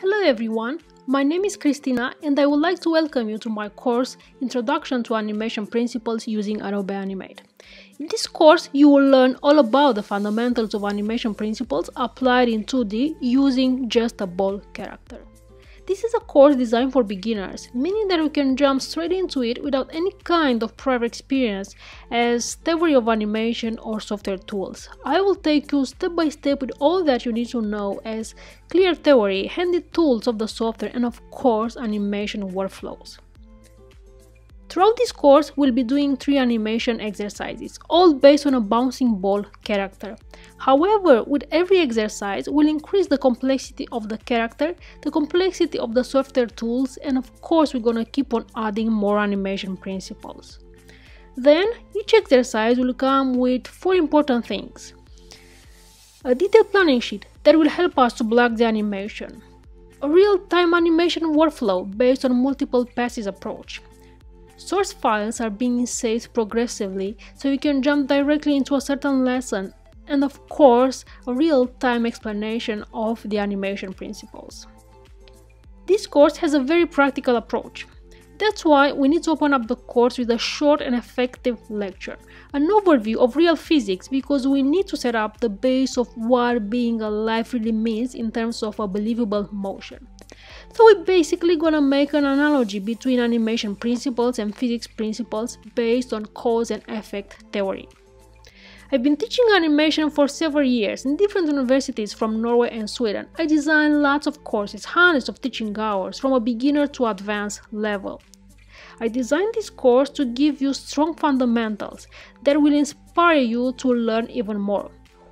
Hello everyone, my name is Cristina and I would like to welcome you to my course Introduction to Animation Principles using Adobe Animate. In this course, you will learn all about the fundamentals of animation principles applied in 2D using just a ball character. This is a course designed for beginners, meaning that we can jump straight into it without any kind of prior experience as theory of animation or software tools. I will take you step by step with all that you need to know as clear theory, handy tools of the software and of course animation workflows. Throughout this course, we'll be doing three animation exercises, all based on a bouncing ball character. However, with every exercise, we'll increase the complexity of the character, the complexity of the software tools, and of course, we're gonna keep on adding more animation principles. Then, each exercise will come with four important things. A detailed planning sheet that will help us to block the animation. A real-time animation workflow based on multiple passes approach. Source files are being saved progressively so you can jump directly into a certain lesson and of course a real-time explanation of the animation principles. This course has a very practical approach. That's why we need to open up the course with a short and effective lecture, an overview of real physics because we need to set up the base of what being alive really means in terms of a believable motion. So we're basically gonna make an analogy between animation principles and physics principles based on cause and effect theory. I've been teaching animation for several years in different universities from Norway and Sweden. I designed lots of courses, hundreds of teaching hours, from a beginner to advanced level. I designed this course to give you strong fundamentals that will inspire you to learn even more.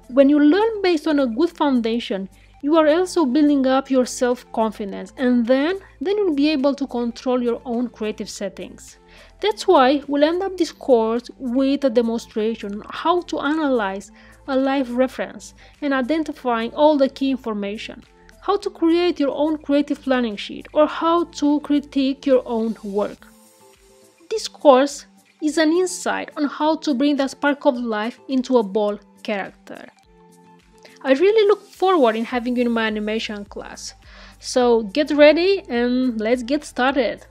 When you learn based on a good foundation, you are also building up your self-confidence and then then you'll be able to control your own creative settings. That's why we'll end up this course with a demonstration how to analyze a live reference and identifying all the key information, how to create your own creative planning sheet or how to critique your own work. This course is an insight on how to bring the spark of life into a ball character. I really look forward in having you in my animation class. So get ready and let's get started.